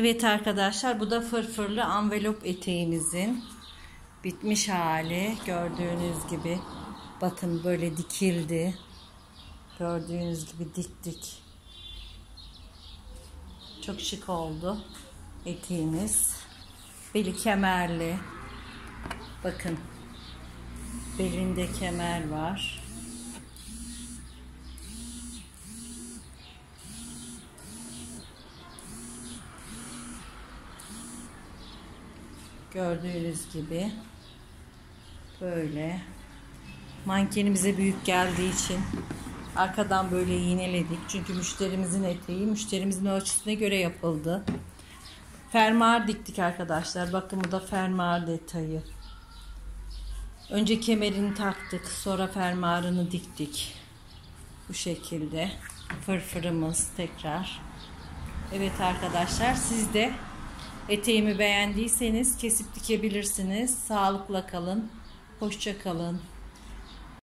Evet arkadaşlar bu da fırfırlı envelop eteğimizin bitmiş hali. Gördüğünüz gibi bakın böyle dikildi. Gördüğünüz gibi diktik. Çok şık oldu eteğimiz. Beli kemerli. Bakın belinde kemer var. Gördüğünüz gibi böyle mankenimize büyük geldiği için arkadan böyle iğneledik. Çünkü müşterimizin eteği müşterimizin ölçüsüne göre yapıldı. Fermuar diktik arkadaşlar. Bakın bu da fermuar detayı. Önce kemerini taktık. Sonra fermuarını diktik. Bu şekilde. Fırfırımız tekrar. Evet arkadaşlar siz de eteğimi beğendiyseniz kesip dikebilirsiniz. Sağlıkla kalın. Hoşça kalın.